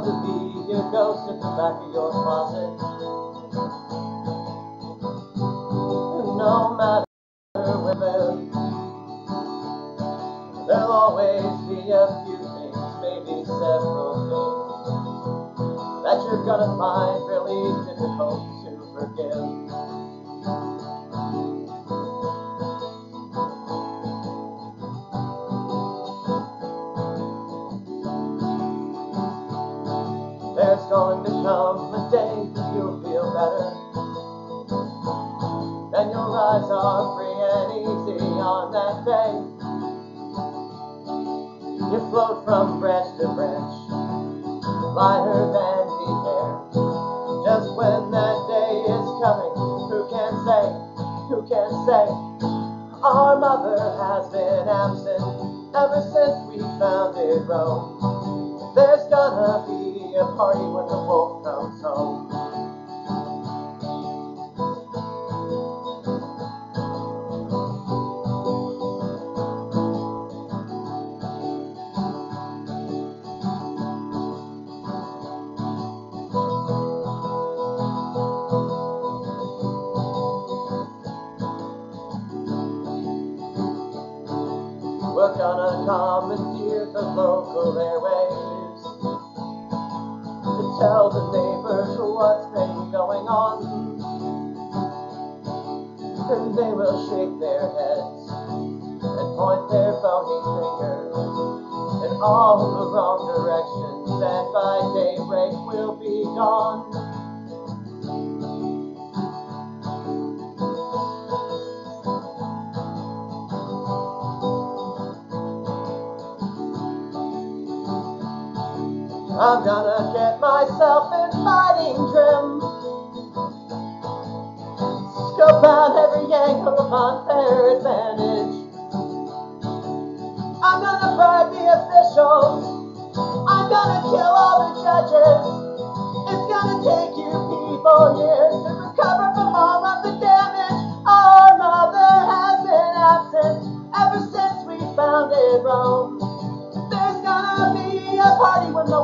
back of your closet. No matter where there'll always be a few things, maybe several things, that you're gonna find really difficult going to come a day that you'll feel better. Then your eyes are free and easy on that day. You float from branch to branch, lighter than the air. Just when that day is coming, who can say, who can say? Our mother has been absent ever since we founded Rome. There's gonna be a party when the wolf comes home. We're gonna commandeer the local airwaves to tell the neighbors what's been going on. And they will shake their heads and point their bony fingers in all the wrong directions, and by daybreak we'll be gone. I'm gonna get myself in fighting trim. Scope out every angle of unfair advantage. I'm gonna bribe the officials. I'm gonna kill all the judges. It's gonna take you people years to recover from all of the damage our mother has been absent ever since we founded Rome. There's gonna be a party when the